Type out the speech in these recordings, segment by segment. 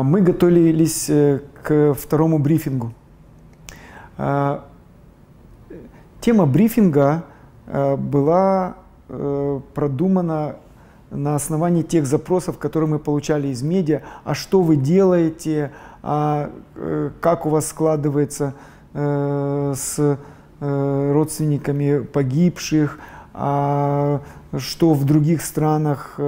Мы готовились э, к второму брифингу. А, тема брифинга э, была э, продумана на основании тех запросов, которые мы получали из медиа. А что вы делаете? А как у вас складывается с родственниками погибших? А что в других странах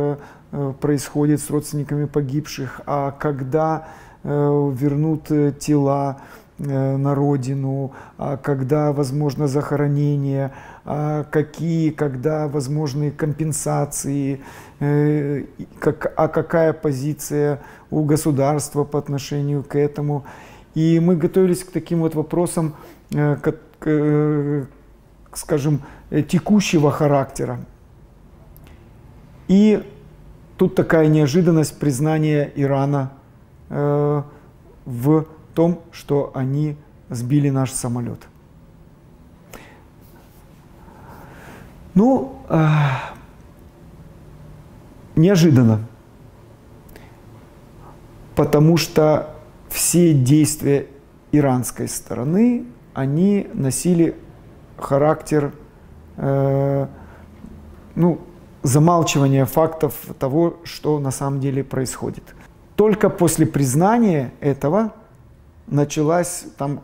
происходит с родственниками погибших, а когда э, вернут э, тела на родину, а когда возможно захоронение, а какие, когда возможны компенсации, как, а какая позиция у государства по отношению к этому. И мы готовились к таким вот вопросам, как, скажем, текущего характера. И Тут такая неожиданность признания Ирана э, в том, что они сбили наш самолет. Ну, э, неожиданно, потому что все действия иранской стороны, они носили характер, э, ну, замалчивание фактов того, что на самом деле происходит. Только после признания этого началась там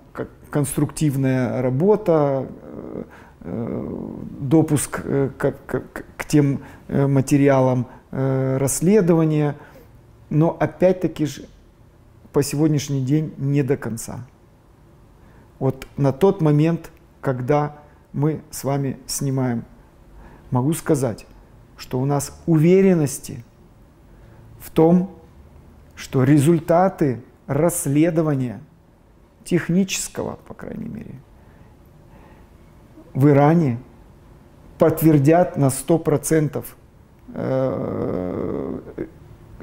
конструктивная работа, э, э, допуск э, к, тем материалам расследования, но опять-таки же по сегодняшний день не до конца. Вот на тот момент, когда мы с вами снимаем, могу сказать, что у нас уверенности в том, что результаты расследования технического, по крайней мере, в Иране подтвердят на 100% э,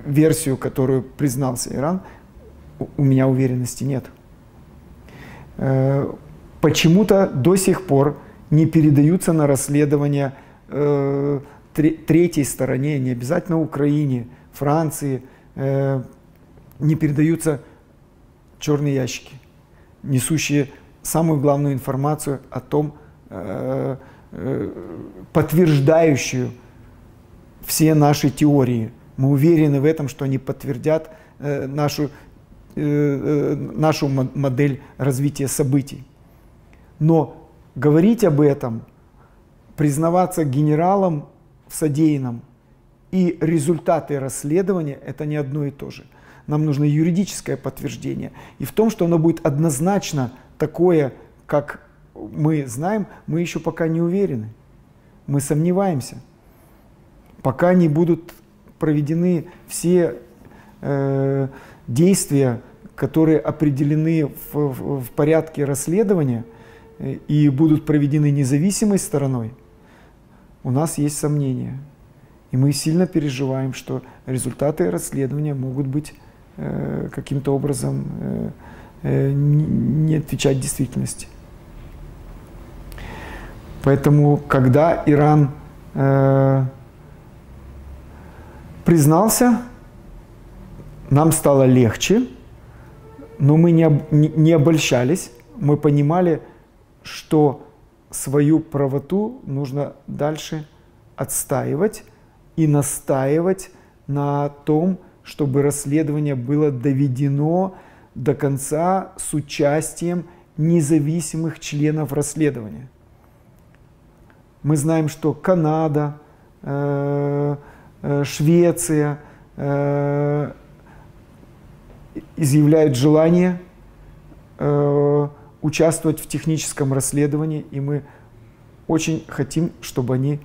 версию, которую признался Иран, у меня уверенности нет. Э, почему-то до сих пор не передаются на расследование э, третьей стороне, не обязательно Украине, Франции, э, не передаются черные ящики, несущие самую главную информацию о том, э, э, подтверждающую все наши теории. Мы уверены в этом, что они подтвердят нашу, нашу модель развития событий. Но говорить об этом, признаваться генералом в содеянном и результаты расследования – это не одно и то же. Нам нужно юридическое подтверждение. И в том, что оно будет однозначно такое, как мы знаем, мы еще пока не уверены. Мы сомневаемся. Пока не будут проведены все э, действия, которые определены в, в, в порядке расследования э, и будут проведены независимой стороной – у нас есть сомнения. И мы сильно переживаем, что результаты расследования могут быть э, каким-то образом э, э, не отвечать действительности. Поэтому, когда Иран э, признался, нам стало легче, но мы не, не, не обольщались, мы понимали, что свою правоту нужно дальше отстаивать и настаивать на том, чтобы расследование было доведено до конца с участием независимых членов расследования. Мы знаем, что Канада, э, э, Швеция э, изъявляют желание участвовать в техническом расследовании, и мы очень хотим, чтобы они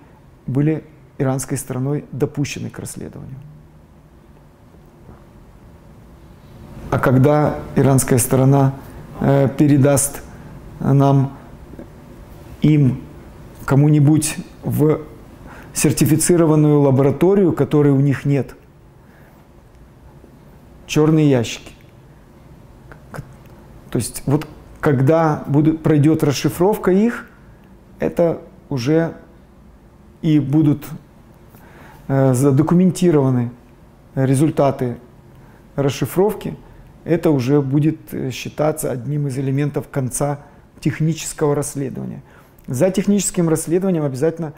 были иранской стороной допущены к расследованию. А когда иранская сторона э, передаст нам, им, кому-нибудь в сертифицированную лабораторию, которой у них нет, черные ящики. То есть вот когда будет, пройдет расшифровка их, это уже и будут э, задокументированы результаты расшифровки, это уже будет э, считаться одним из элементов конца технического расследования. За техническим расследованием обязательно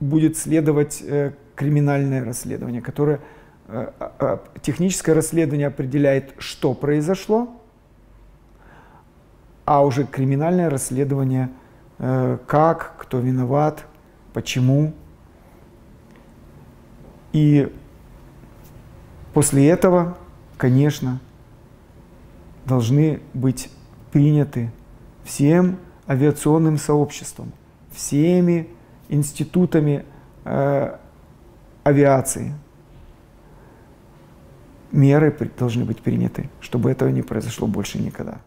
будет следовать э, криминальное расследование, которое э, а, техническое расследование определяет, что произошло, а уже криминальное расследование, как, кто виноват, почему. И после этого, конечно, должны быть приняты всем авиационным сообществом, всеми институтами э, авиации. Меры должны быть приняты, чтобы этого не произошло больше никогда.